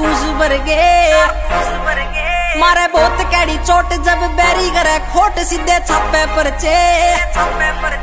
मेरे यार गे मारे बहुत कैडी चोट जब बैरी करे खोट सीधे छापे परचे। छापे पर